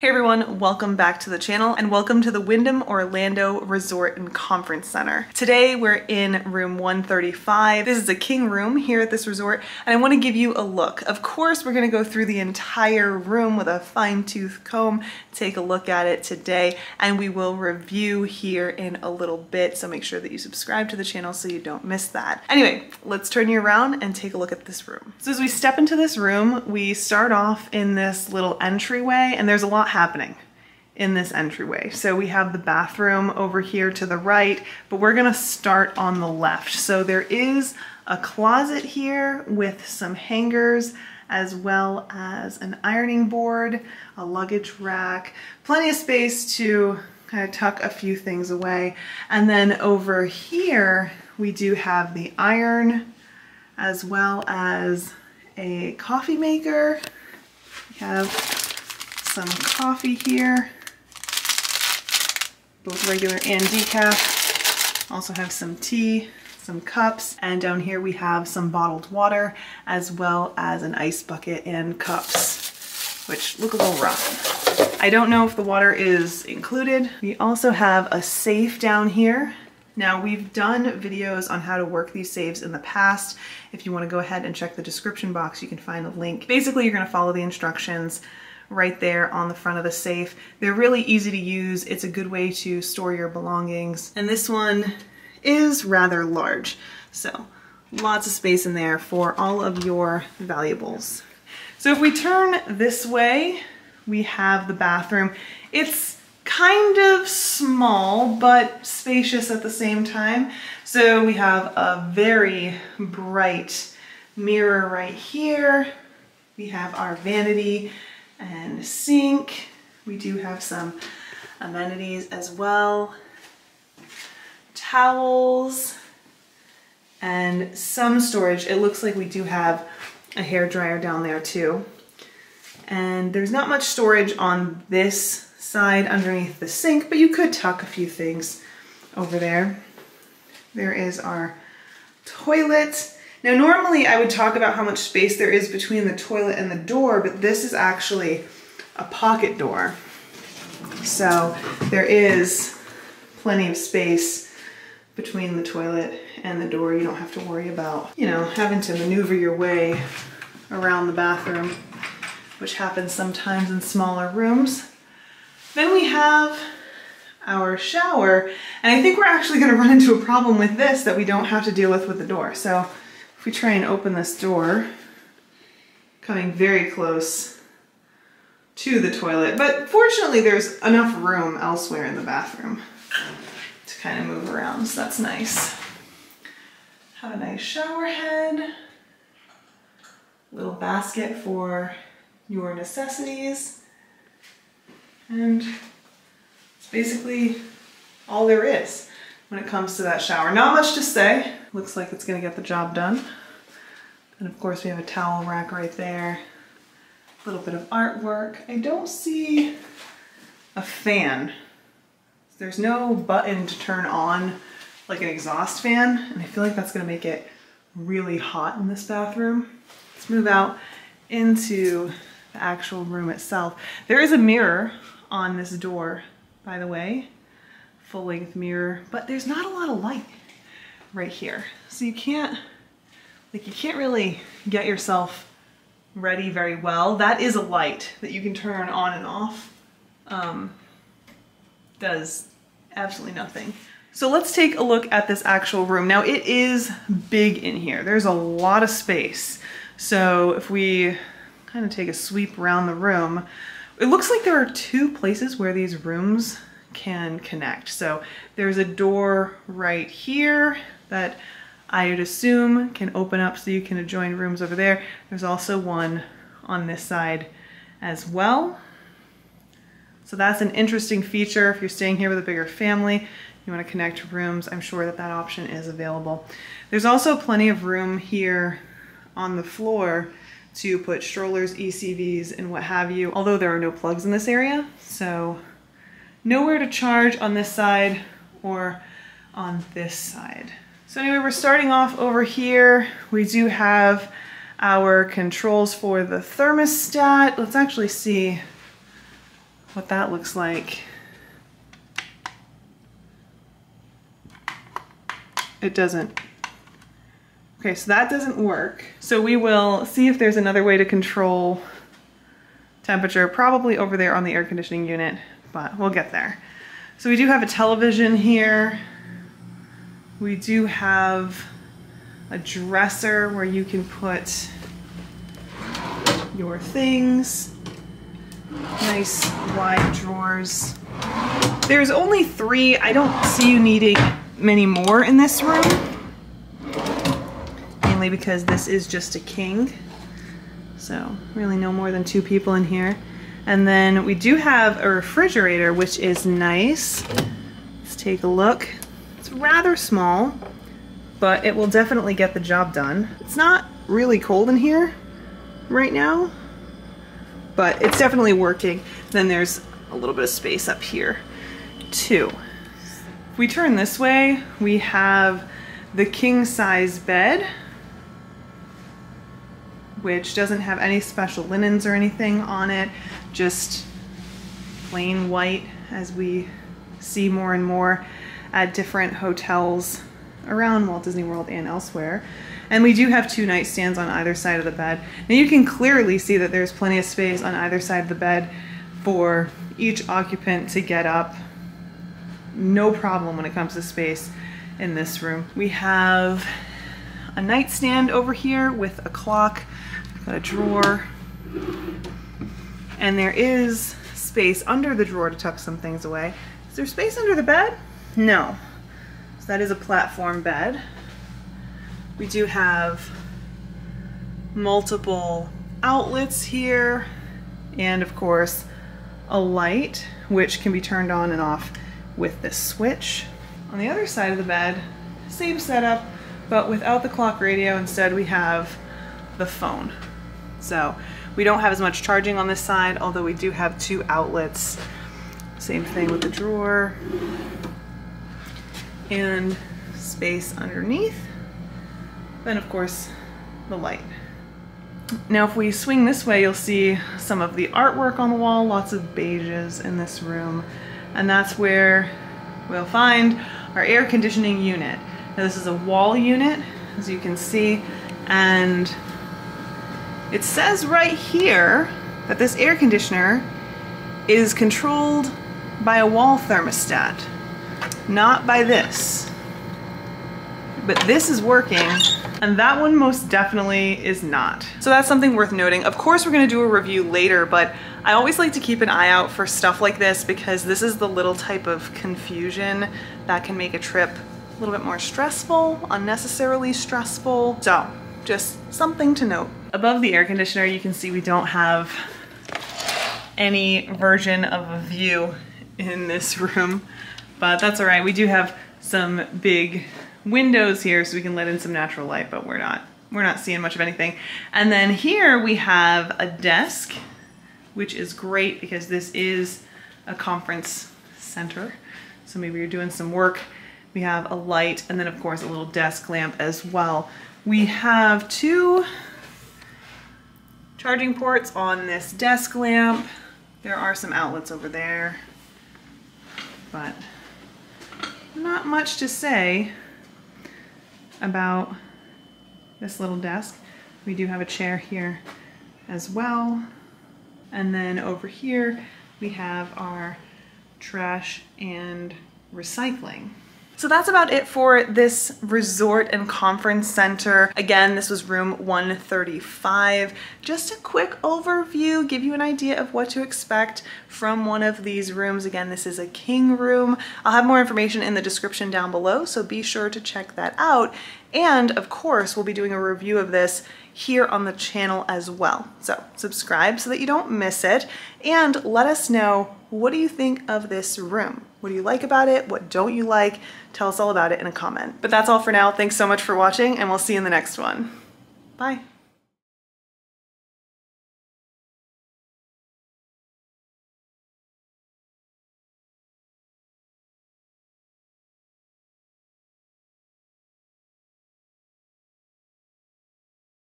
Hey everyone, welcome back to the channel and welcome to the Wyndham Orlando Resort and Conference Center. Today we're in room 135. This is a king room here at this resort and I want to give you a look. Of course we're going to go through the entire room with a fine tooth comb, take a look at it today and we will review here in a little bit so make sure that you subscribe to the channel so you don't miss that. Anyway, let's turn you around and take a look at this room. So as we step into this room, we start off in this little entryway and there's a lot happening in this entryway. So we have the bathroom over here to the right, but we're gonna start on the left. So there is a closet here with some hangers as well as an ironing board, a luggage rack, plenty of space to kind of tuck a few things away. And then over here, we do have the iron as well as a coffee maker. We have some coffee here, both regular and decaf. Also have some tea, some cups, and down here we have some bottled water, as well as an ice bucket and cups, which look a little rough. I don't know if the water is included. We also have a safe down here now we've done videos on how to work these saves in the past. If you wanna go ahead and check the description box, you can find a link. Basically, you're gonna follow the instructions right there on the front of the safe. They're really easy to use. It's a good way to store your belongings. And this one is rather large. So lots of space in there for all of your valuables. So if we turn this way, we have the bathroom. It's kind of small, but spacious at the same time. So we have a very bright mirror right here. We have our vanity and sink. We do have some amenities as well. Towels and some storage. It looks like we do have a hair dryer down there too. And there's not much storage on this side underneath the sink, but you could tuck a few things over there. There is our toilet now normally I would talk about how much space there is between the toilet and the door, but this is actually a pocket door. So there is plenty of space between the toilet and the door. You don't have to worry about, you know, having to maneuver your way around the bathroom, which happens sometimes in smaller rooms. Then we have our shower, and I think we're actually gonna run into a problem with this that we don't have to deal with with the door. So if we try and open this door, coming very close to the toilet, but fortunately there's enough room elsewhere in the bathroom to kind of move around, so that's nice. Have a nice shower head, little basket for your necessities, and it's basically all there is when it comes to that shower. Not much to say. Looks like it's gonna get the job done. And of course we have a towel rack right there. A little bit of artwork. I don't see a fan. There's no button to turn on like an exhaust fan. And I feel like that's gonna make it really hot in this bathroom. Let's move out into the actual room itself. There is a mirror on this door, by the way full length mirror, but there's not a lot of light right here. So you can't, like you can't really get yourself ready very well. That is a light that you can turn on and off. Um, does absolutely nothing. So let's take a look at this actual room. Now it is big in here. There's a lot of space. So if we kind of take a sweep around the room, it looks like there are two places where these rooms can connect. So there's a door right here that I would assume can open up so you can adjoin rooms over there. There's also one on this side as well. So that's an interesting feature if you're staying here with a bigger family, you wanna connect rooms, I'm sure that that option is available. There's also plenty of room here on the floor to put strollers, ECVs, and what have you, although there are no plugs in this area, so nowhere to charge on this side or on this side. So anyway, we're starting off over here. We do have our controls for the thermostat. Let's actually see what that looks like. It doesn't. Okay, so that doesn't work. So we will see if there's another way to control temperature, probably over there on the air conditioning unit, but we'll get there. So we do have a television here. We do have a dresser where you can put your things. Nice wide drawers. There's only three. I don't see you needing many more in this room. Mainly because this is just a king. So really no more than two people in here. And then we do have a refrigerator, which is nice. Let's take a look. It's rather small, but it will definitely get the job done. It's not really cold in here right now, but it's definitely working. Then there's a little bit of space up here too. If we turn this way, we have the king size bed, which doesn't have any special linens or anything on it, just plain white as we see more and more at different hotels around Walt Disney World and elsewhere. And we do have two nightstands on either side of the bed. Now you can clearly see that there's plenty of space on either side of the bed for each occupant to get up. No problem when it comes to space in this room. We have a nightstand over here with a clock, got a drawer, and there is space under the drawer to tuck some things away. Is there space under the bed? No. So that is a platform bed. We do have multiple outlets here and of course a light which can be turned on and off with this switch. On the other side of the bed, same setup, but without the clock radio, instead we have the phone. So we don't have as much charging on this side, although we do have two outlets. Same thing with the drawer and space underneath. Then of course, the light. Now if we swing this way, you'll see some of the artwork on the wall, lots of beiges in this room. And that's where we'll find our air conditioning unit. Now this is a wall unit, as you can see, and it says right here that this air conditioner is controlled by a wall thermostat, not by this. But this is working and that one most definitely is not. So that's something worth noting. Of course, we're gonna do a review later, but I always like to keep an eye out for stuff like this because this is the little type of confusion that can make a trip a little bit more stressful, unnecessarily stressful. So just something to note. Above the air conditioner, you can see we don't have any version of a view in this room, but that's all right. We do have some big windows here so we can let in some natural light, but we're not, we're not seeing much of anything. And then here we have a desk, which is great because this is a conference center. So maybe you're doing some work. We have a light and then of course a little desk lamp as well. We have two charging ports on this desk lamp. There are some outlets over there, but not much to say about this little desk. We do have a chair here as well. And then over here, we have our trash and recycling. So that's about it for this resort and conference center. Again, this was room 135. Just a quick overview, give you an idea of what to expect from one of these rooms. Again, this is a king room. I'll have more information in the description down below, so be sure to check that out. And of course, we'll be doing a review of this here on the channel as well. So subscribe so that you don't miss it and let us know what do you think of this room? What do you like about it? What don't you like? Tell us all about it in a comment. But that's all for now. Thanks so much for watching and we'll see you in the next one. Bye.